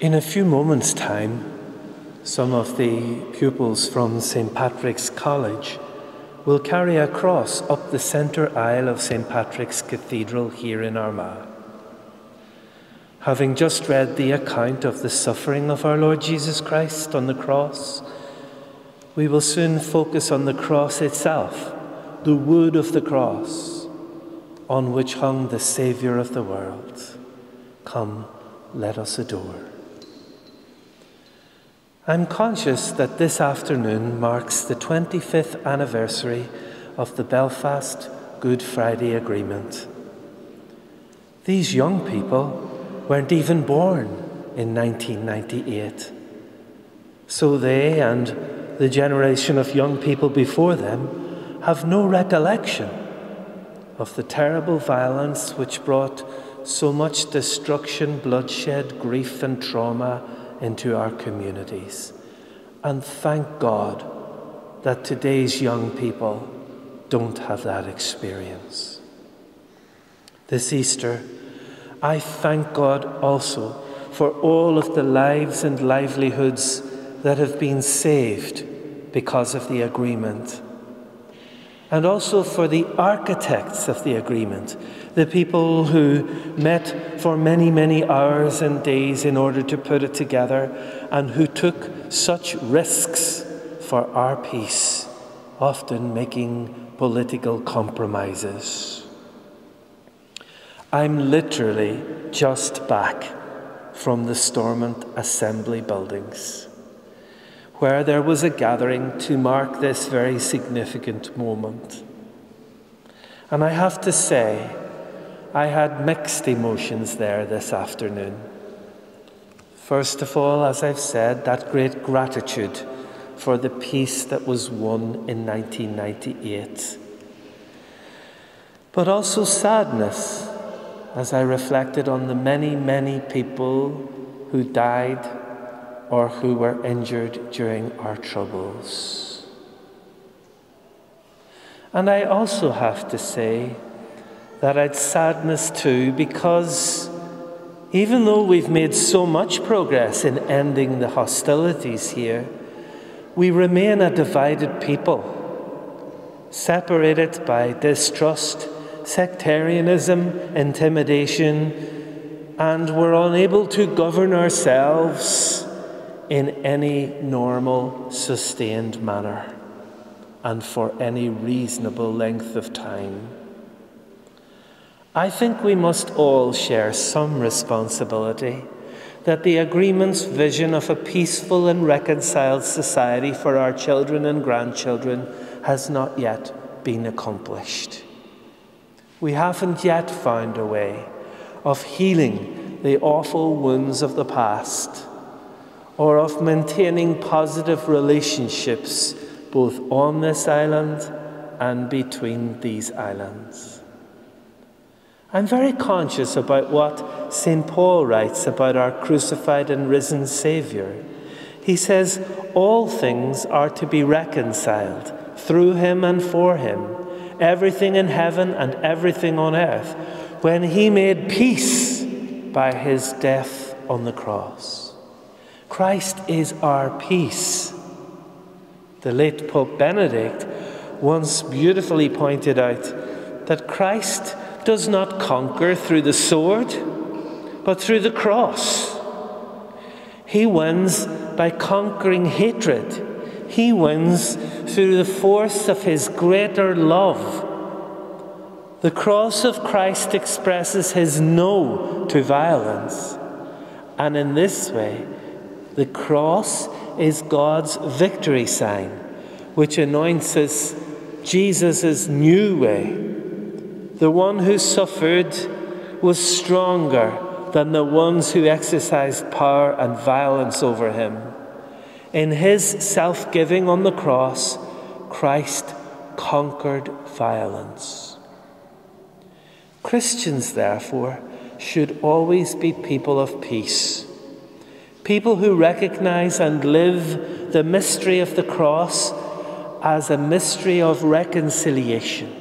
In a few moments' time, some of the pupils from St. Patrick's College will carry a cross up the centre aisle of St. Patrick's Cathedral here in Armagh. Having just read the account of the suffering of our Lord Jesus Christ on the cross, we will soon focus on the cross itself, the wood of the cross, on which hung the Saviour of the world. Come, let us adore. I'm conscious that this afternoon marks the 25th anniversary of the Belfast Good Friday Agreement. These young people weren't even born in 1998. So they and the generation of young people before them have no recollection of the terrible violence which brought so much destruction, bloodshed, grief, and trauma into our communities. And thank God that today's young people don't have that experience. This Easter, I thank God also for all of the lives and livelihoods that have been saved because of the agreement. And also for the architects of the agreement, the people who met for many, many hours and days in order to put it together and who took such risks for our peace, often making political compromises. I'm literally just back from the Stormont Assembly buildings, where there was a gathering to mark this very significant moment. And I have to say, I had mixed emotions there this afternoon. First of all, as I've said, that great gratitude for the peace that was won in 1998. But also sadness as I reflected on the many, many people who died or who were injured during our troubles. And I also have to say, that I'd sadness too because even though we've made so much progress in ending the hostilities here, we remain a divided people, separated by distrust, sectarianism, intimidation, and we're unable to govern ourselves in any normal, sustained manner and for any reasonable length of time. I think we must all share some responsibility that the agreement's vision of a peaceful and reconciled society for our children and grandchildren has not yet been accomplished. We haven't yet found a way of healing the awful wounds of the past or of maintaining positive relationships both on this island and between these islands. I'm very conscious about what St. Paul writes about our crucified and risen Saviour. He says, All things are to be reconciled through him and for him, everything in heaven and everything on earth, when he made peace by his death on the cross. Christ is our peace. The late Pope Benedict once beautifully pointed out that Christ does not conquer through the sword, but through the cross. He wins by conquering hatred. He wins through the force of his greater love. The cross of Christ expresses his no to violence. And in this way, the cross is God's victory sign, which announces Jesus' new way the one who suffered was stronger than the ones who exercised power and violence over him. In his self giving on the cross, Christ conquered violence. Christians, therefore, should always be people of peace, people who recognize and live the mystery of the cross as a mystery of reconciliation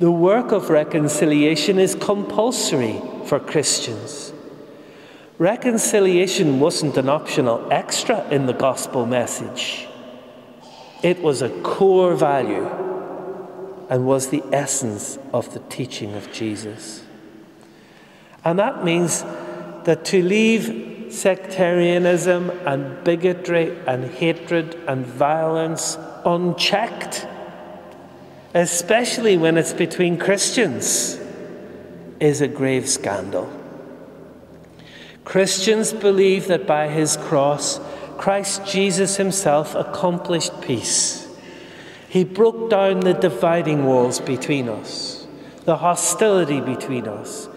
the work of reconciliation is compulsory for Christians. Reconciliation wasn't an optional extra in the gospel message, it was a core value and was the essence of the teaching of Jesus. And that means that to leave sectarianism and bigotry and hatred and violence unchecked, especially when it's between Christians, is a grave scandal. Christians believe that by his cross, Christ Jesus himself accomplished peace. He broke down the dividing walls between us, the hostility between us.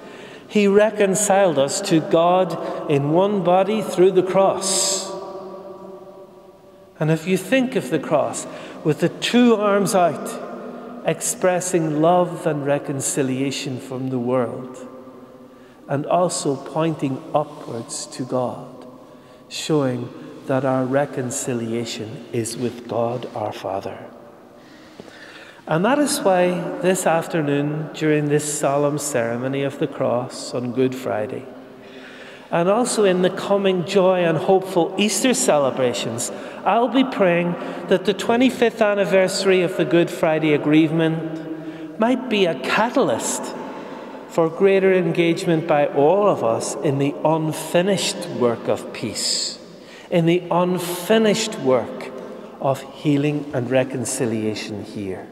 He reconciled us to God in one body through the cross. And if you think of the cross with the two arms out, expressing love and reconciliation from the world, and also pointing upwards to God, showing that our reconciliation is with God our Father. And that is why this afternoon, during this solemn ceremony of the cross on Good Friday, and also in the coming joy and hopeful Easter celebrations, I'll be praying that the 25th anniversary of the Good Friday agreement might be a catalyst for greater engagement by all of us in the unfinished work of peace, in the unfinished work of healing and reconciliation here.